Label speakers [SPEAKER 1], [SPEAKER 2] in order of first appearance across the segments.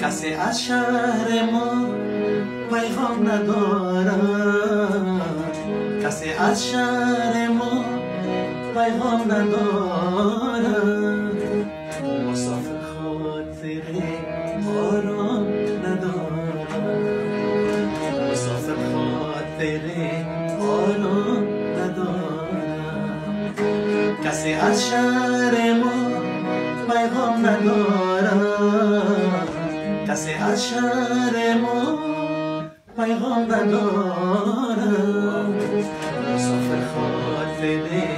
[SPEAKER 1] کسی از شهر ما پیغام ندارد. کسی از شهر ما پیغام ندارد. مسافر خاطر آرام ندارد. مسافر خاطر آرام ندارد. کسی از شهر ما پیغام ندارد. کسی از شهر ما پیغام ندارد مسافر خاطر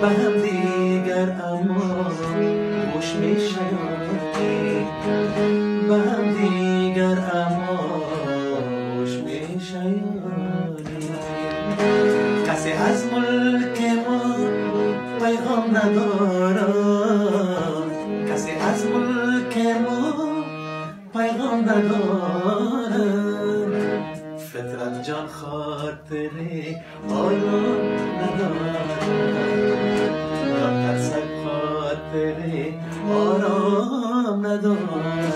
[SPEAKER 1] به هم دیگر اما خوش می شیانه به هم دیگر اما خوش می شیانه کسی از ملک ما پیغام ندارد. کسی از ملک ما پیغام ندارد. فطرت جان خاطر آیا ندارد. آرام ندارد